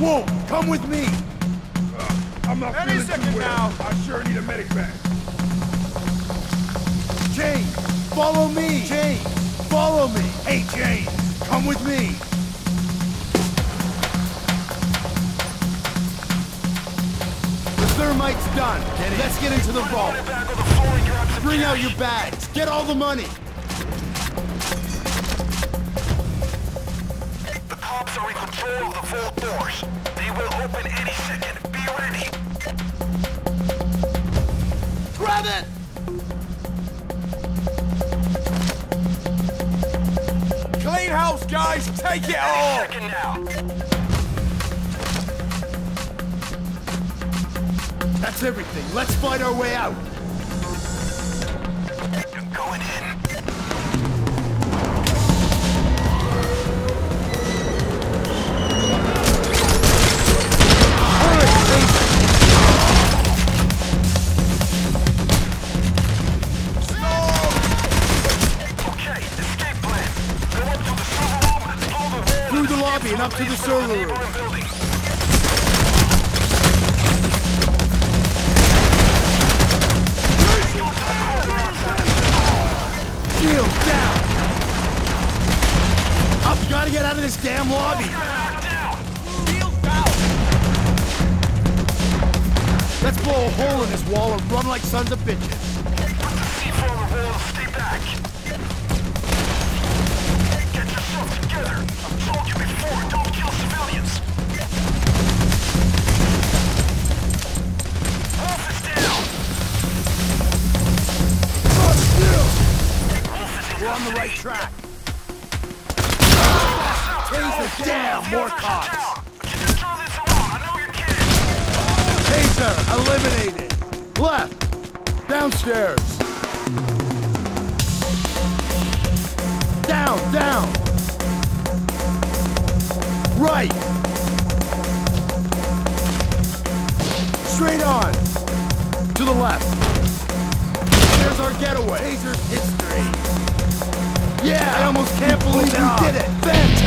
Wolf, come with me! Uh, I'm not Any feeling second well. now. I sure need a medic bag. Chains, follow me! Chains, follow me! Hey, Chains, come with me! The thermite's done. Let's get into the vault. Back on the floor and grab some Bring out your bags. Get all the money. The cops are in control of the vault doors. They will open any second. Be ready. Grab it! Clean house, guys! Take it all! second now. That's everything. Let's fight our way out. And up to the server room. Shield down! Up, you gotta get out of this damn lobby! Let's blow a hole in this wall and run like sons of bitches. C4 on the wall and stay back. On the right track. Taser down! More cops! Taser eliminated! Left! Downstairs! Down, down! Right! Straight on! To the left! There's our getaway! Taser's history! Yeah! I almost can't believe you did it! Fantastic!